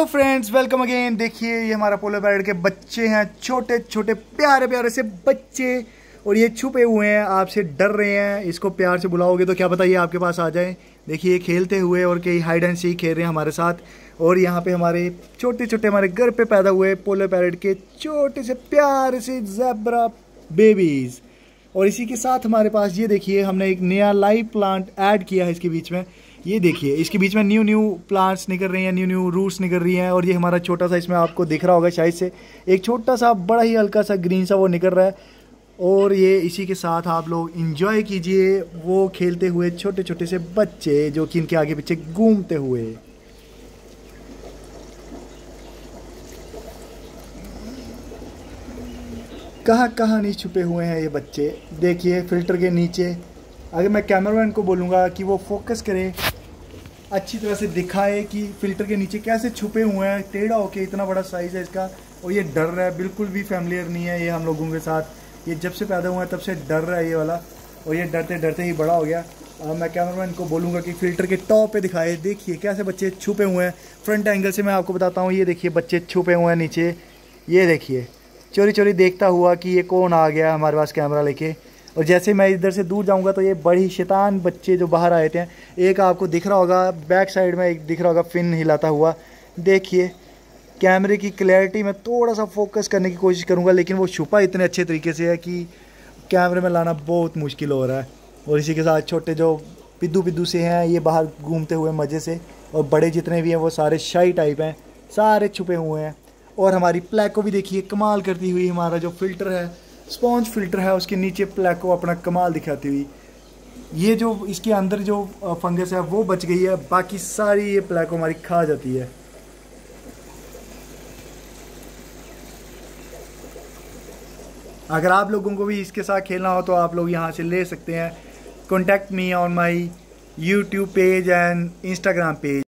तो friends welcome again देखिए, ये हमारा पोलो पैरट के बच्चे हैं, छोटे छोटे, प्यारे प्यारे से बच्चे, और ये छुपे हुए हैं, आपसे डर रहे हैं, इसको प्यार से बुलाओगे तो क्या बताइए, आपके पास आ जाए। देखिए, ये खेलते हुए और कई हाइड एंड सीख खेल रहे हैं हमारे साथ, और यहाँ पे हमारे छोटे छोटे हमारे घर पे पैदा हुए पोलो पैरट के छोटे से प्यारे से जेब्रा बेबीज़ और इसी के साथ हमारे पास, ये देखिए, हमने एक नया लाइव प्लांट ऐड किया है इसके बीच में। ये देखिए, इसके बीच में न्यू न्यू प्लांट्स निकल रही हैं न्यू न्यू रूट्स निकल रही हैं और ये हमारा छोटा सा इसमें आपको दिख रहा होगा शायद से, एक छोटा सा बड़ा ही हल्का सा ग्रीन सा वो निकल रहा है। और ये इसी के साथ आप लोग इंजॉय कीजिए वो खेलते हुए छोटे छोटे से बच्चे जो कि इनके आगे पीछे घूमते हुए। कहाँ कहाँ नहीं छुपे हुए हैं ये बच्चे? देखिए फ़िल्टर के नीचे। अगर मैं कैमरामैन को बोलूँगा कि वो फोकस करे। अच्छी तरह से दिखाए कि फ़िल्टर के नीचे कैसे छुपे हुए हैं, टेढ़ा होके इतना बड़ा साइज़ है इसका, और ये डर रहा है, बिल्कुल भी फैमिलियर नहीं है ये हम लोगों के साथ। ये जब से पैदा हुआ है, तब से डर रहा है ये वाला, और ये डरते डरते ही बड़ा हो गया। अब मैं कैमरामैन को बोलूँगा कि फ़िल्टर के टॉप पे दिखाए, देखिए कैसे बच्चे छुपे हुए हैं। फ्रंट एंगल से मैं आपको बताता हूँ, ये देखिए बच्चे छुपे हुए हैं नीचे, ये देखिए। चोरी चोरी देखता हुआ कि ये कौन आ गया हमारे पास कैमरा लेके। और जैसे मैं इधर से दूर जाऊँगा तो ये बड़ी शैतान बच्चे जो बाहर आए थे, एक आपको दिख रहा होगा, बैक साइड में एक दिख रहा होगा, फिन हिलाता हुआ। देखिए, कैमरे की क्लैरिटी में थोड़ा सा फोकस करने की कोशिश करूँगा, लेकिन वो छुपा इतने अच्छे तरीके से है कि कैमरे में लाना बहुत मुश्किल हो रहा है। और इसी के साथ छोटे जो पिद्दू पिद्दू से हैं, ये बाहर घूमते हुए मज़े से, और बड़े जितने भी हैं, वो सारे शाही टाइप हैं, सारे छुपे हुए हैं। और हमारी प्लैक को भी देखिए, कमाल करती हुई हमारा जो फ़िल्टर है स्पॉन्ज फ़िल्टर है, उसके नीचे प्लैक अपना कमाल दिखाती हुई। ये जो, इसके अंदर जो फंगस है, वो बच गई है, बाकी सारी ये प्लैक हमारी खा जाती है। अगर आप लोगों को भी इसके साथ खेलना हो तो आप लोग यहाँ से ले सकते हैं। Contact me on my YouTube page and Instagram page